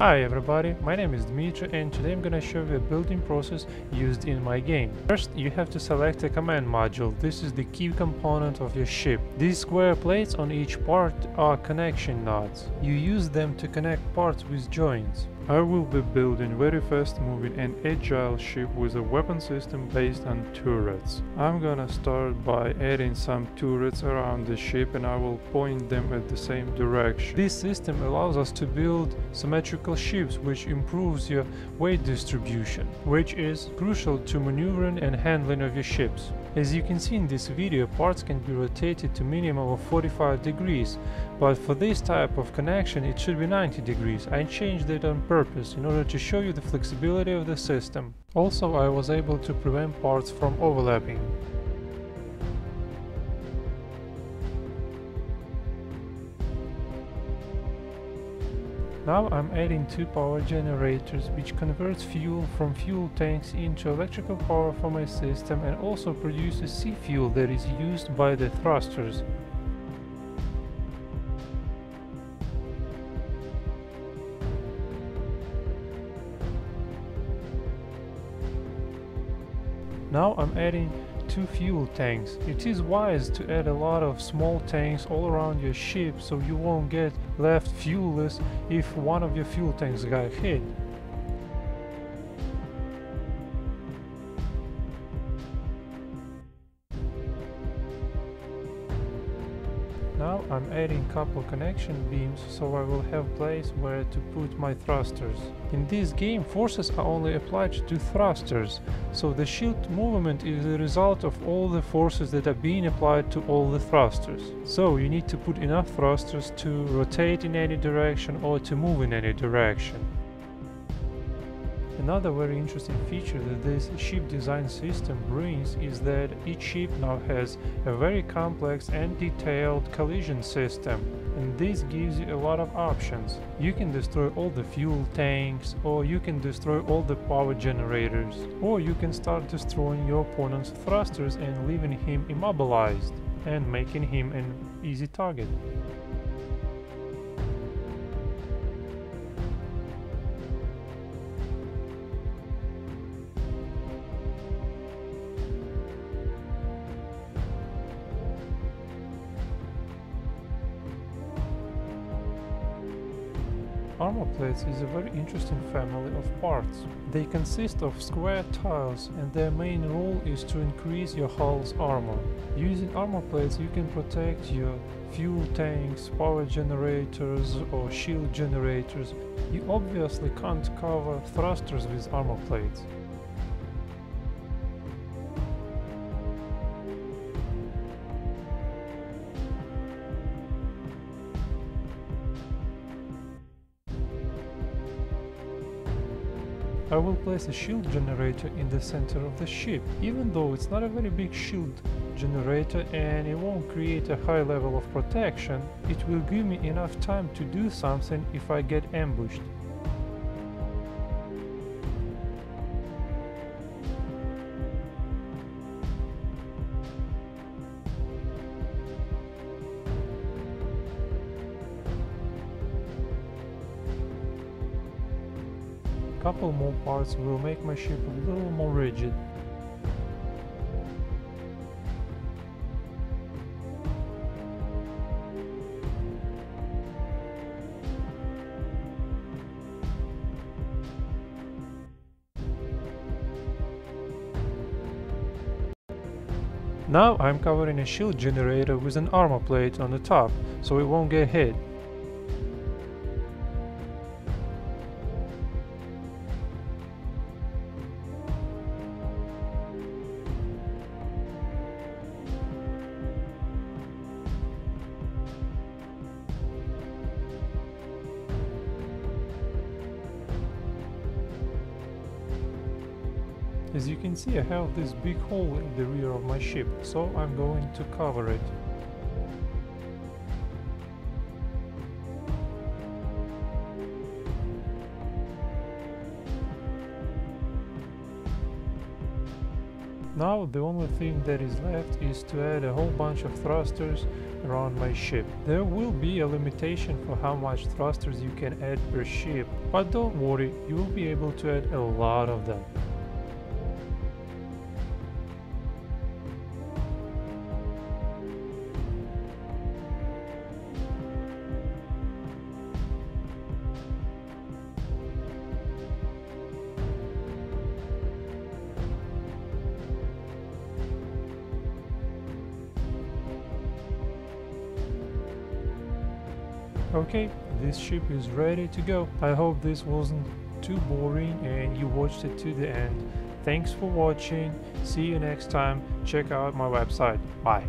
Hi everybody, my name is Dmitry and today I'm gonna show you a building process used in my game. First, you have to select a command module. This is the key component of your ship. These square plates on each part are connection nodes. You use them to connect parts with joints. I will be building very fast moving and agile ship with a weapon system based on turrets. I'm gonna start by adding some turrets around the ship and I will point them at the same direction. This system allows us to build symmetrical ships which improves your weight distribution, which is crucial to maneuvering and handling of your ships. As you can see in this video, parts can be rotated to minimum of 45 degrees, but for this type of connection it should be 90 degrees. I changed it on purpose in order to show you the flexibility of the system. Also I was able to prevent parts from overlapping. Now I'm adding two power generators which converts fuel from fuel tanks into electrical power for my system and also produces sea fuel that is used by the thrusters. Now I'm adding two fuel tanks. It is wise to add a lot of small tanks all around your ship so you won't get left fuelless if one of your fuel tanks got hit. Now I'm adding couple connection beams so I will have place where to put my thrusters. In this game forces are only applied to thrusters, so the shield movement is the result of all the forces that are being applied to all the thrusters. So you need to put enough thrusters to rotate in any direction or to move in any direction. Another very interesting feature that this ship design system brings is that each ship now has a very complex and detailed collision system and this gives you a lot of options. You can destroy all the fuel tanks or you can destroy all the power generators or you can start destroying your opponent's thrusters and leaving him immobilized and making him an easy target. Armor plates is a very interesting family of parts. They consist of square tiles and their main role is to increase your hull's armor. Using armor plates you can protect your fuel tanks, power generators or shield generators. You obviously can't cover thrusters with armor plates. I will place a shield generator in the center of the ship, even though it's not a very big shield generator and it won't create a high level of protection, it will give me enough time to do something if I get ambushed. Couple more parts will make my ship a little more rigid. Now I'm covering a shield generator with an armor plate on the top, so it won't get hit. As you can see I have this big hole in the rear of my ship, so I'm going to cover it. Now the only thing that is left is to add a whole bunch of thrusters around my ship. There will be a limitation for how much thrusters you can add per ship, but don't worry, you will be able to add a lot of them. Okay, this ship is ready to go. I hope this wasn't too boring and you watched it to the end. Thanks for watching. See you next time. Check out my website. Bye.